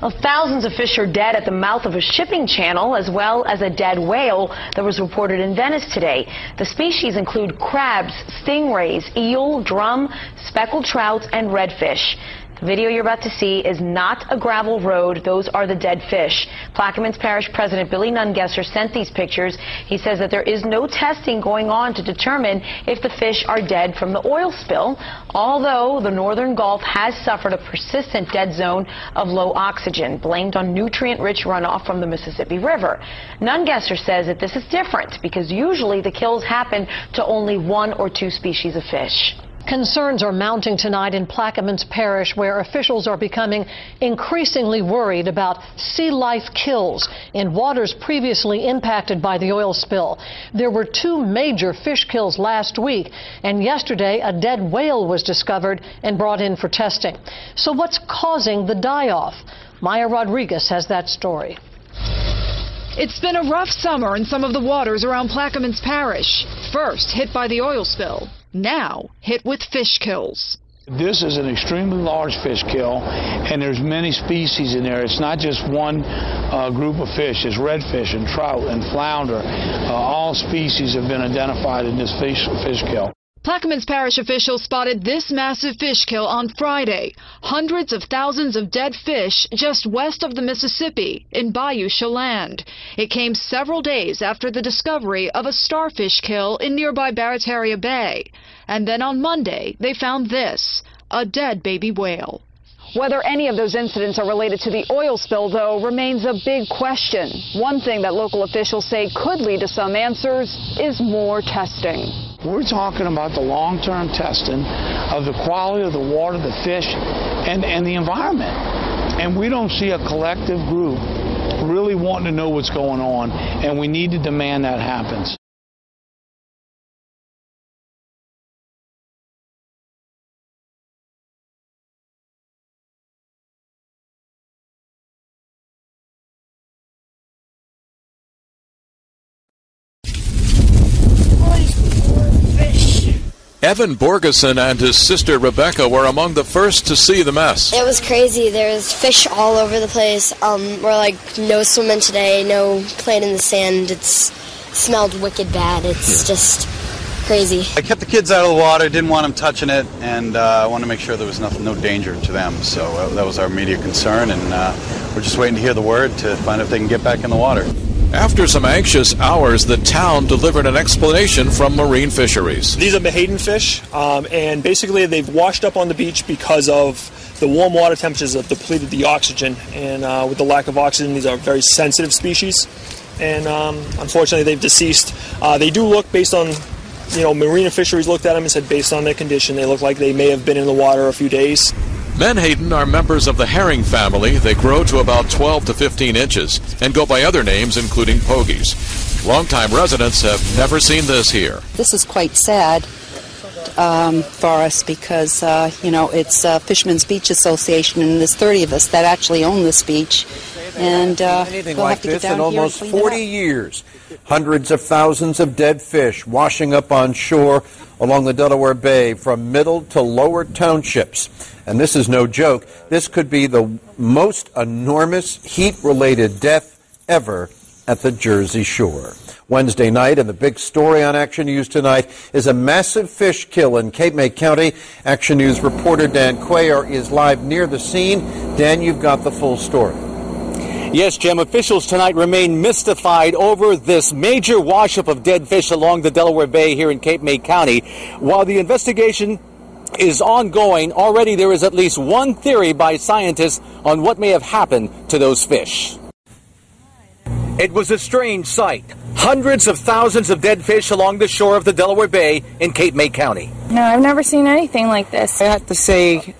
Well, thousands of fish are dead at the mouth of a shipping channel, as well as a dead whale that was reported in Venice today. The species include crabs, stingrays, eel, drum, speckled trout, and redfish. The video you're about to see is not a gravel road. Those are the dead fish. Plaquemines Parish President Billy Nungesser sent these pictures. He says that there is no testing going on to determine if the fish are dead from the oil spill, although the northern Gulf has suffered a persistent dead zone of low oxygen, blamed on nutrient-rich runoff from the Mississippi River. Nungesser says that this is different because usually the kills happen to only one or two species of fish. Concerns are mounting tonight in Plaquemines Parish, where officials are becoming increasingly worried about sea life kills in waters previously impacted by the oil spill. There were two major fish kills last week, and yesterday a dead whale was discovered and brought in for testing. So, what's causing the die off? Maya Rodriguez has that story. It's been a rough summer in some of the waters around Plaquemines Parish. First hit by the oil spill, now hit with fish kills. This is an extremely large fish kill, and there's many species in there. It's not just one uh, group of fish. It's redfish and trout and flounder. Uh, all species have been identified in this fish, fish kill. Plaquemines Parish officials spotted this massive fish kill on Friday. Hundreds of thousands of dead fish just west of the Mississippi in Bayou Chaland. It came several days after the discovery of a starfish kill in nearby Barataria Bay. And then on Monday, they found this, a dead baby whale. Whether any of those incidents are related to the oil spill, though, remains a big question. One thing that local officials say could lead to some answers is more testing. We're talking about the long-term testing of the quality of the water, the fish, and, and the environment. And we don't see a collective group really wanting to know what's going on, and we need to demand that happens. Evan Borgeson and his sister Rebecca were among the first to see the mess. It was crazy. There was fish all over the place. Um, we're like, no swimming today, no playing in the sand. It's smelled wicked bad. It's just crazy. I kept the kids out of the water, didn't want them touching it, and uh, I wanted to make sure there was nothing, no danger to them. So uh, that was our immediate concern, and uh, we're just waiting to hear the word to find out if they can get back in the water. After some anxious hours, the town delivered an explanation from Marine Fisheries. These are Menhaden fish, um, and basically they've washed up on the beach because of the warm water temperatures have depleted the oxygen, and uh, with the lack of oxygen, these are very sensitive species, and um, unfortunately they've deceased. Uh, they do look based on you know, Marine Fisheries looked at them and said, based on their condition, they look like they may have been in the water a few days. Menhaden are members of the herring family. They grow to about 12 to 15 inches and go by other names, including pogies. Longtime residents have never seen this here. This is quite sad um, for us because, uh, you know, it's uh, Fishermen's Beach Association, and there's 30 of us that actually own this beach. And uh, anything we'll like have to get this in down here and almost 40 years. Hundreds of thousands of dead fish washing up on shore along the Delaware Bay from middle to lower townships. And this is no joke. This could be the most enormous heat related death ever at the Jersey Shore. Wednesday night, and the big story on Action News tonight is a massive fish kill in Cape May County. Action News reporter Dan Cuellar is live near the scene. Dan, you've got the full story. Yes, Jim, officials tonight remain mystified over this major washup of dead fish along the Delaware Bay here in Cape May County. While the investigation is ongoing, already there is at least one theory by scientists on what may have happened to those fish. It was a strange sight. Hundreds of thousands of dead fish along the shore of the Delaware Bay in Cape May County. No, I've never seen anything like this. I have to say,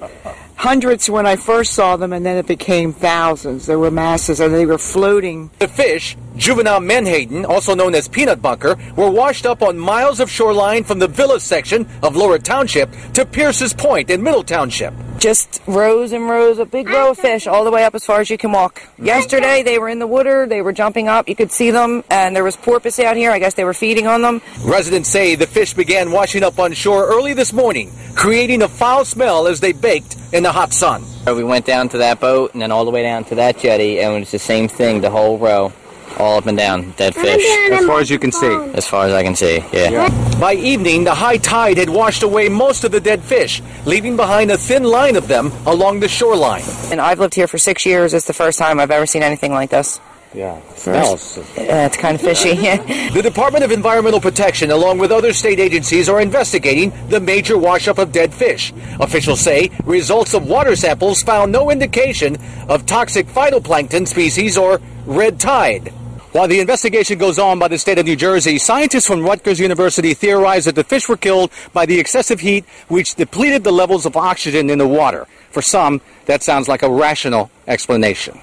hundreds when I first saw them, and then it became thousands. There were masses, and they were floating. The fish, juvenile menhaden, also known as peanut bunker, were washed up on miles of shoreline from the Villa section of Lower Township to Pierce's Point in Middle Township. Just rows and rows, a big row of fish all the way up as far as you can walk. Yesterday they were in the water, they were jumping up, you could see them, and there was porpoise out here. I guess they were feeding on them. Residents say the fish began washing up on shore early this morning, creating a foul smell as they baked in the hot sun. We went down to that boat and then all the way down to that jetty, and it was the same thing, the whole row all up and down, dead fish. As far as you can see. As far as I can see, yeah. By evening, the high tide had washed away most of the dead fish, leaving behind a thin line of them along the shoreline. And I've lived here for six years. It's the first time I've ever seen anything like this. Yeah, smells. Yeah, it's kind of fishy. the Department of Environmental Protection, along with other state agencies, are investigating the major washup of dead fish. Officials say results of water samples found no indication of toxic phytoplankton species or red tide. While the investigation goes on by the state of New Jersey, scientists from Rutgers University theorize that the fish were killed by the excessive heat which depleted the levels of oxygen in the water. For some, that sounds like a rational explanation.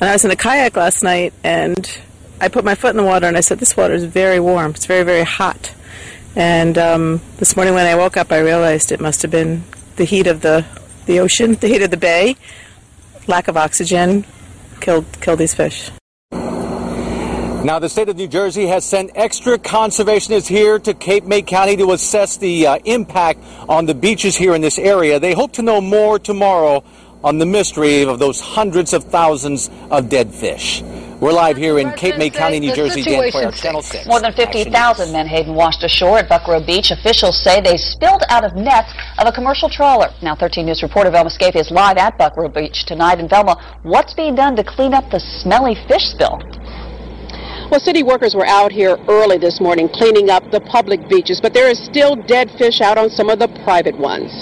And I was in a kayak last night and I put my foot in the water and I said, This water is very warm. It's very, very hot. And um, this morning when I woke up, I realized it must have been the heat of the, the ocean, the heat of the bay, lack of oxygen killed, killed these fish. Now, the state of New Jersey has sent extra conservationists here to Cape May County to assess the uh, impact on the beaches here in this area. They hope to know more tomorrow on the mystery of those hundreds of thousands of dead fish. We're live here in Cape May County, New Jersey. Dan Cuellar, Channel 6. More than 50,000 menhaden washed ashore at Buckroe Beach. Officials say they spilled out of nets of a commercial trawler. Now, 13 News reporter Velma Scaife is live at Buckroe Beach tonight. And Velma, what's being done to clean up the smelly fish spill? Well, city workers were out here early this morning cleaning up the public beaches, but there is still dead fish out on some of the private ones.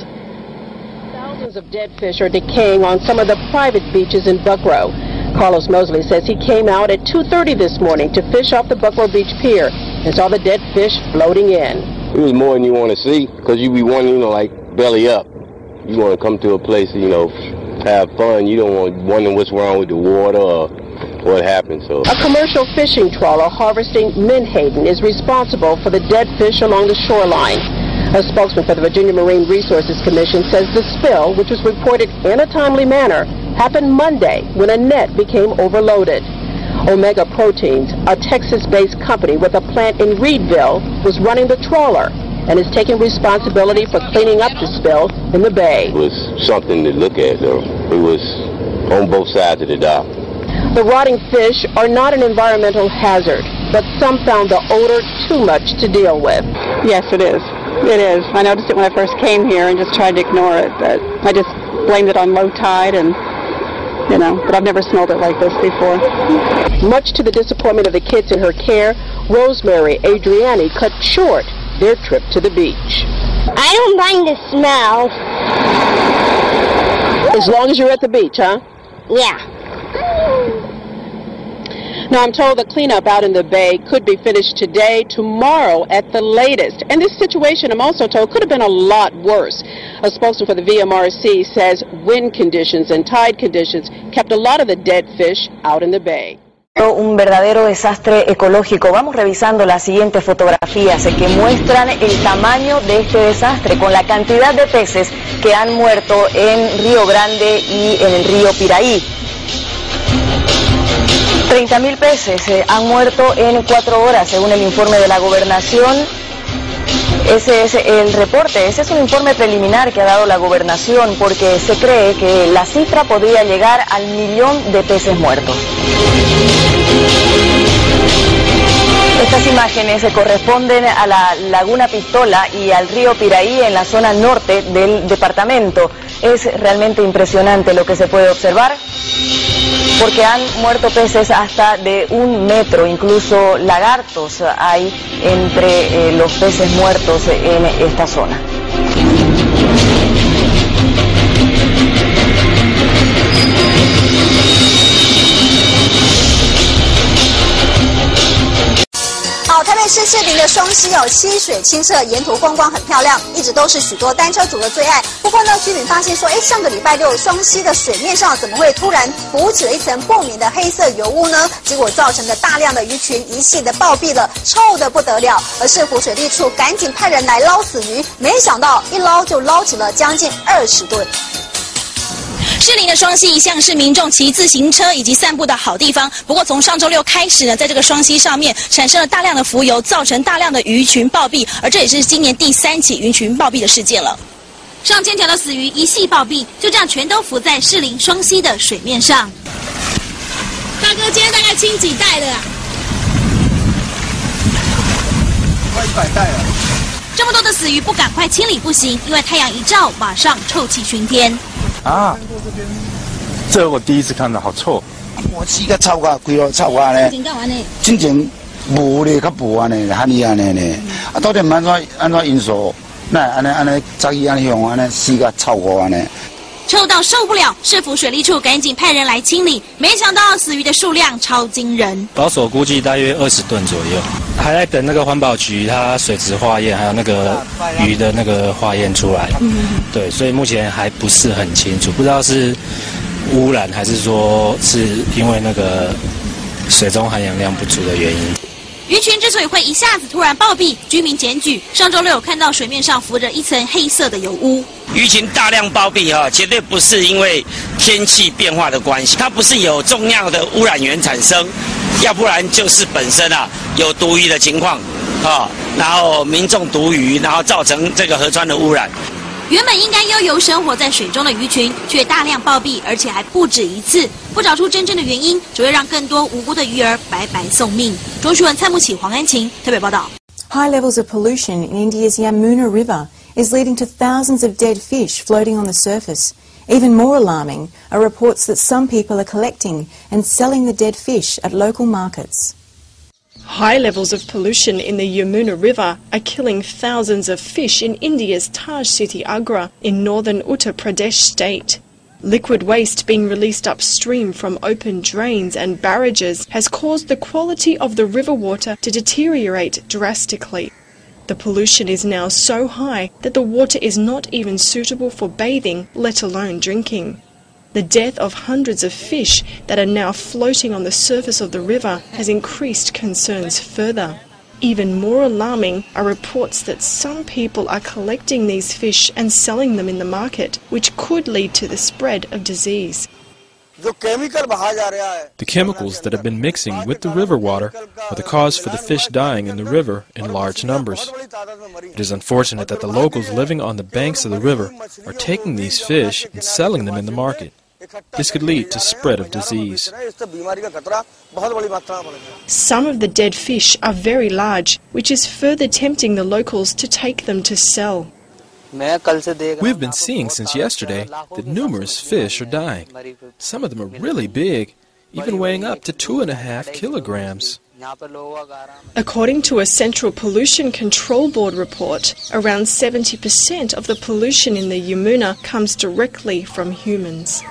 Thousands of dead fish are decaying on some of the private beaches in Buckroe. Carlos Mosley says he came out at 2.30 this morning to fish off the Buckroe Beach Pier and saw the dead fish floating in. It was more than you want to see because you be wanting, you know, like belly up. You want to come to a place, you know, have fun. You don't want wondering what's wrong with the water or what happened. So a commercial fishing trawler harvesting menhaden is responsible for the dead fish along the shoreline. A spokesman for the Virginia Marine Resources Commission says the spill, which was reported in a timely manner, happened Monday when a net became overloaded. Omega Proteins, a Texas-based company with a plant in Reedville, was running the trawler and is taking responsibility for cleaning up the spill in the bay. It was something to look at, though. It was on both sides of the dock. The rotting fish are not an environmental hazard, but some found the odor too much to deal with. Yes, it is. It is. I noticed it when I first came here and just tried to ignore it, but I just blamed it on low tide and you know, but I've never smelled it like this before. Much to the disappointment of the kids in her care, Rosemary Adriani cut short their trip to the beach. I don't mind the smell. As long as you're at the beach, huh? Yeah. Now, I'm told the cleanup out in the bay could be finished today, tomorrow at the latest. And this situation, I'm also told, could have been a lot worse. A spokesman for the VMRC says wind conditions and tide conditions kept a lot of the dead fish out in the bay. un verdadero desastre ecológico. Vamos revisando las siguientes fotografías que muestran el tamaño de este desastre con la cantidad de peces que han muerto en Río Grande y en el río Piraí. 30.000 peces eh, han muerto en cuatro horas, según el informe de la gobernación. Ese es el reporte, ese es un informe preliminar que ha dado la gobernación porque se cree que la cifra podría llegar al millón de peces muertos. Estas imágenes se corresponden a la laguna Pistola y al río Piraí en la zona norte del departamento. Es realmente impresionante lo que se puede observar porque han muerto peces hasta de un metro, incluso lagartos hay entre eh, los peces muertos en esta zona. 台北市市林的双溪有溪水清澈，沿途风光很漂亮，一直都是许多。单车族的最爱。不过呢，居民发现说，哎，上个礼拜六双溪的水面上怎么会突然浮起了一层不明的黑色油污呢？结果造成了大量的鱼群一系的暴毙了，臭的不得了。而是湖水利处赶紧派人来捞死鱼，没想到一捞就捞起了将近二十吨。士林的双溪一向是民众骑自行车以及散步的好地方。不过从上周六开始呢，在这个双溪上面产生了大量的浮游，造成大量的鱼群暴毙，而这也是今年第三起鱼群暴毙的事件了。上千条的死鱼一系暴毙，就这样全都浮在士林双溪的水面上。大哥，今天大概清几袋的啊？快一百袋了。这么多的死鱼不赶快清理不行，因为太阳一照，马上臭气熏天。啊，这我第一次看到，好臭。我洗个臭啊，规个臭啊呢。真干完呢？真正无咧，较无安尼，汉尼安尼呢。啊，到底安怎安怎因素？那安尼安尼，早起安尼用安尼死个臭瓜安尼。臭到受不了，市府水利处赶紧派人来清理，没想到死鱼的数量超惊人。保守估计大约二十吨左右，还在等那个环保局它水质化验，还有那个鱼的那个化验出来。嗯，对，所以目前还不是很清楚，不知道是污染还是说是因为那个水中含氧量不足的原因。鱼群之所以会一下子突然暴毙，居民检举，上周六看到水面上浮着一层黑色的油污。鱼群大量暴毙啊，绝对不是因为天气变化的关系，它不是有重要的污染源产生，要不然就是本身啊有毒鱼的情况啊，然后民众毒鱼，然后造成这个河川的污染。原本应该悠游生活在水中的鱼群，却大量暴毙，而且还不止一次。不找出真正的原因，只会让更多无辜的鱼儿白白送命。中新闻蔡木启、黄安晴特别报道。 High levels of pollution in India's Yamuna River is leading to thousands of dead fish floating on the surface. Even more alarming are reports that some people are collecting and selling the dead fish at local markets. High levels of pollution in the Yamuna River are killing thousands of fish in India's Taj city Agra in northern Uttar Pradesh state. Liquid waste being released upstream from open drains and barrages has caused the quality of the river water to deteriorate drastically. The pollution is now so high that the water is not even suitable for bathing, let alone drinking. The death of hundreds of fish that are now floating on the surface of the river has increased concerns further. Even more alarming are reports that some people are collecting these fish and selling them in the market, which could lead to the spread of disease. The chemicals that have been mixing with the river water are the cause for the fish dying in the river in large numbers. It is unfortunate that the locals living on the banks of the river are taking these fish and selling them in the market. This could lead to spread of disease. Some of the dead fish are very large, which is further tempting the locals to take them to sell. We've been seeing since yesterday that numerous fish are dying. Some of them are really big, even weighing up to two and a half kilograms. According to a Central Pollution Control Board report, around 70% of the pollution in the Yamuna comes directly from humans.